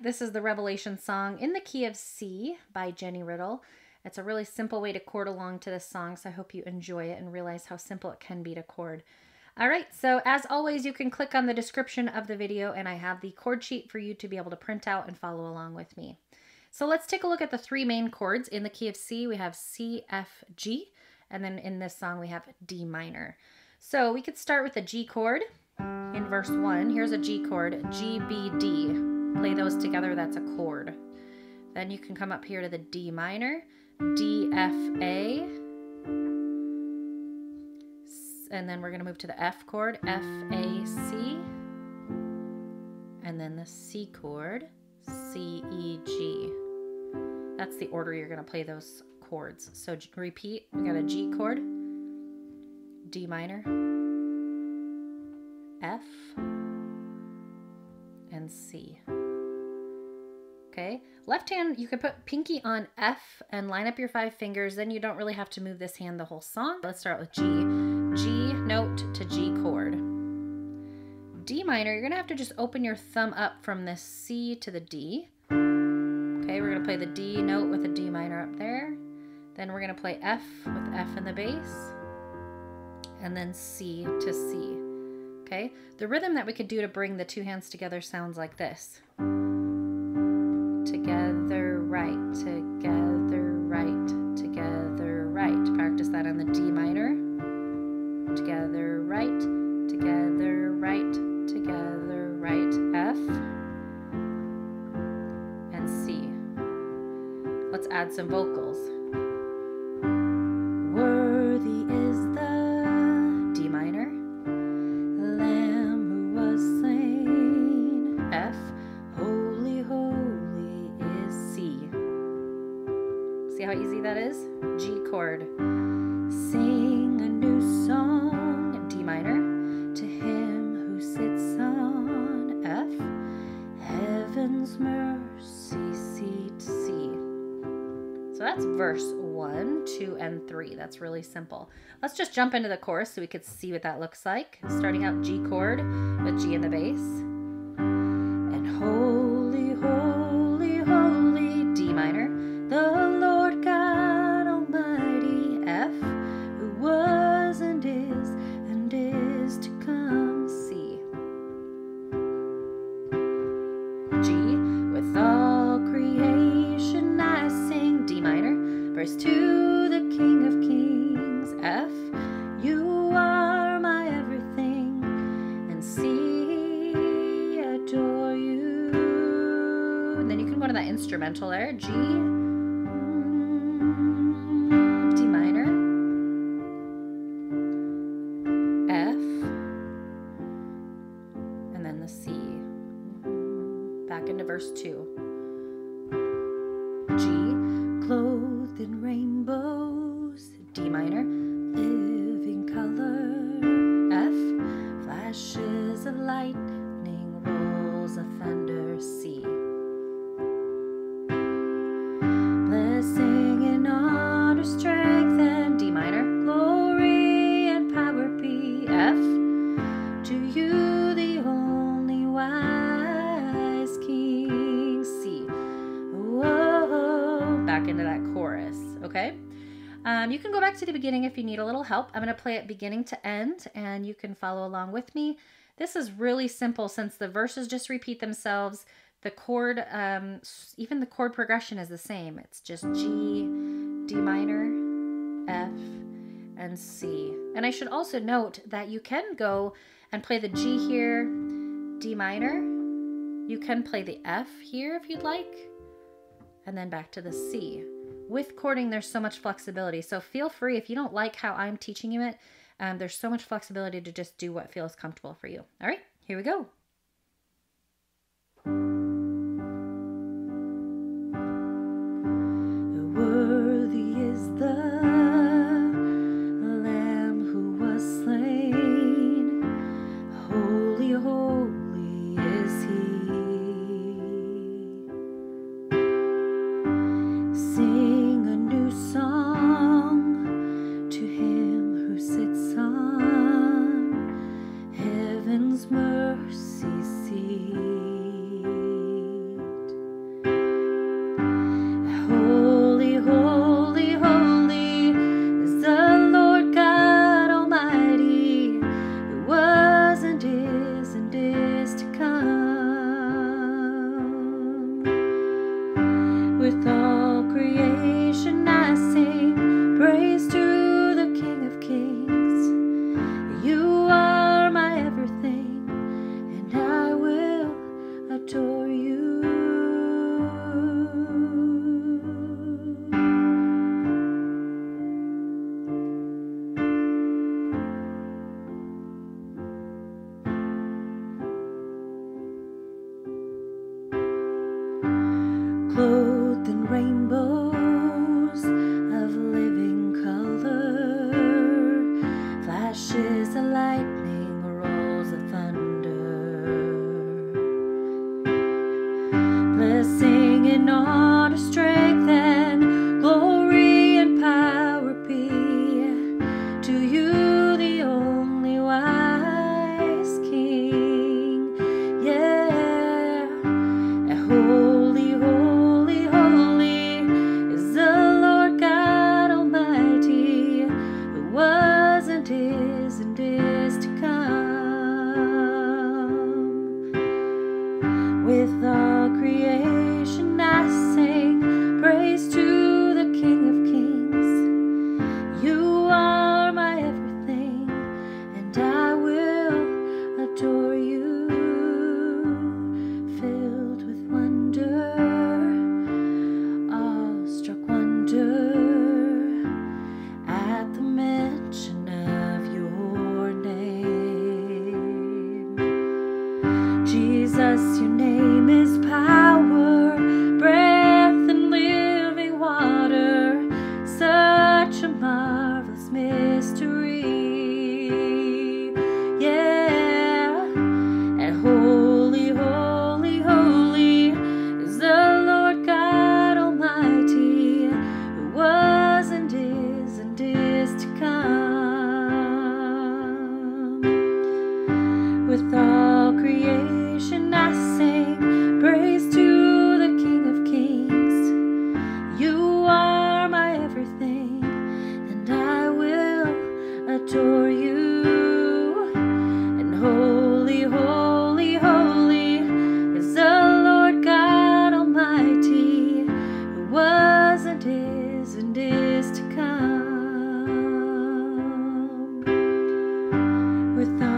This is the Revelation song in the key of C by Jennie Riddle. It's a really simple way to chord along to this song, so I hope you enjoy it and realize how simple it can be to chord. All right, so as always, you can click on the description of the video and I have the chord sheet for you to be able to print out and follow along with me. So let's take a look at the three main chords. In the key of C, we have C, F, G, and then in this song, we have D minor. So we could start with a G chord in verse one. Here's a G chord, G, B, D. Play those together, that's a chord. Then you can come up here to the D minor, D, F, A. And then we're going to move to the F chord, F, A, C. And then the C chord, C, E, G. That's the order you're going to play those chords. So repeat, we got a G chord, D minor, F, and C. Okay, left hand, you can put pinky on F and line up your five fingers. Then you don't really have to move this hand the whole song. Let's start with G. G note to G chord. D minor, you're gonna have to just open your thumb up from the C to the D. Okay, we're gonna play the D note with a D minor up there. Then we're gonna play F with F in the bass. And then C to C. Okay, the rhythm that we could do to bring the two hands together sounds like this Together, right, together, right, together, right, F, and C. Let's add some vocals. That's verse one, two, and three. That's really simple. Let's just jump into the chorus so we could see what that looks like. Starting out G chord with G in the bass. To the King of Kings. F, you are my everything. And C, adore you. And then you can go to that instrumental there. G, Um, you can go back to the beginning if you need a little help. I'm going to play it beginning to end, and you can follow along with me. This is really simple since the verses just repeat themselves. The chord, um, even the chord progression is the same. It's just G, D minor, F, and C. And I should also note that you can go and play the G here, D minor. You can play the F here if you'd like, and then back to the C with chording, there's so much flexibility. So feel free, if you don't like how I'm teaching you it, um, there's so much flexibility to just do what feels comfortable for you. All right, here we go. The Clothed in rainbow without.